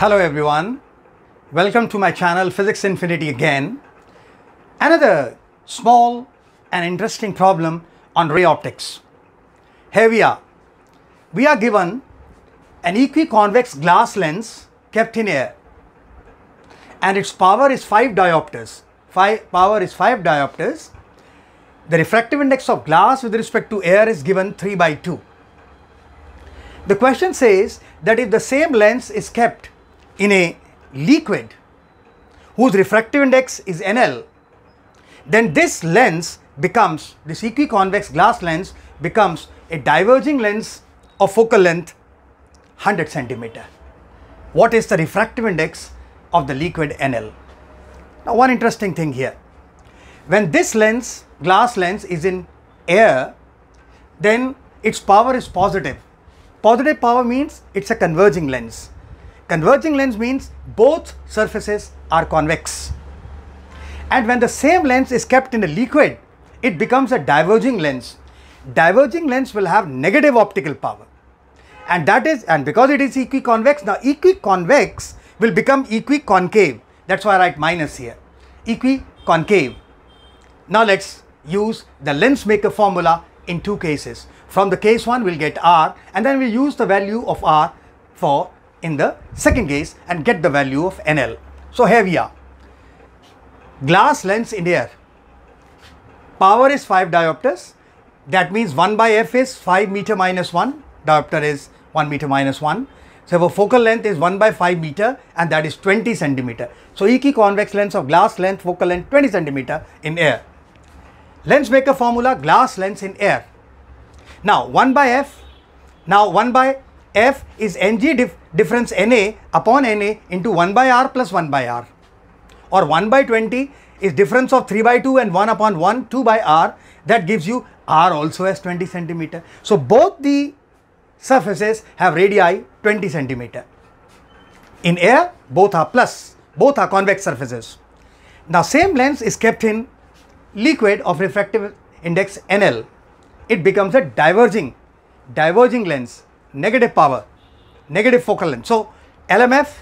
Hello everyone, welcome to my channel Physics Infinity again. Another small and interesting problem on ray optics. Here we are. We are given an equiconvex glass lens kept in air and its power is 5 diopters. Five, power is 5 diopters. The refractive index of glass with respect to air is given 3 by 2. The question says that if the same lens is kept in a liquid whose refractive index is NL, then this lens becomes, this equiconvex glass lens becomes a diverging lens of focal length 100 centimeter. What is the refractive index of the liquid NL? Now one interesting thing here. When this lens, glass lens is in air, then its power is positive. Positive power means it's a converging lens. Converging lens means both surfaces are convex. And when the same lens is kept in a liquid, it becomes a diverging lens. Diverging lens will have negative optical power. And that is, and because it is equiconvex, now equiconvex will become equiconcave. That's why I write minus here. Equiconcave. Now let's use the lens maker formula in two cases. From the case 1 we'll get R and then we use the value of R for in the second case and get the value of NL. So here we are. Glass lens in air. Power is 5 diopters. That means 1 by f is 5 meter minus 1. Diopter is 1 meter minus 1. So our focal length is 1 by 5 meter and that is 20 centimeter. So equiconvex lens of glass length focal length 20 centimeter in air. Lens maker formula glass lens in air. Now 1 by f. Now 1 by f is ng dif difference Na upon Na into 1 by r plus 1 by r or 1 by 20 is difference of 3 by 2 and 1 upon 1 2 by r that gives you r also as 20 centimeter. So both the surfaces have radii 20 centimeter. In air both are plus, both are convex surfaces. Now same lens is kept in liquid of refractive index NL. It becomes a diverging, diverging lens negative power, negative focal length. So LMF,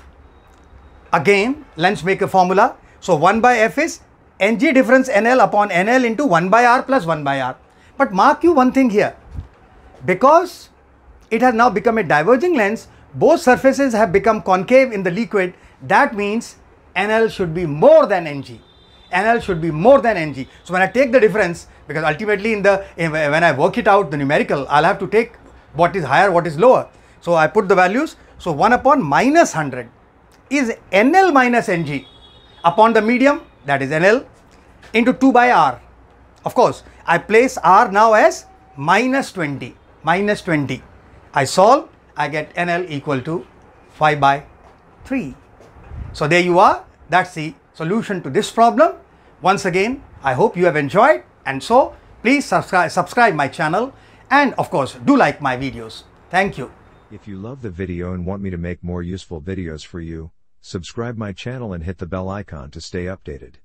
again lens maker formula. So 1 by F is Ng difference NL upon NL into 1 by R plus 1 by R. But mark you one thing here. Because it has now become a diverging lens, both surfaces have become concave in the liquid. That means NL should be more than Ng. NL should be more than Ng. So when I take the difference, because ultimately in the eh, when I work it out the numerical, I'll have to take what is higher, what is lower. So I put the values. So 1 upon minus 100 is NL minus NG upon the medium that is NL into 2 by R. Of course, I place R now as minus 20, minus 20. I solve, I get NL equal to 5 by 3. So there you are. That's the solution to this problem. Once again, I hope you have enjoyed and so please subscribe, subscribe my channel and of course, do like my videos. Thank you. If you love the video and want me to make more useful videos for you, subscribe my channel and hit the bell icon to stay updated.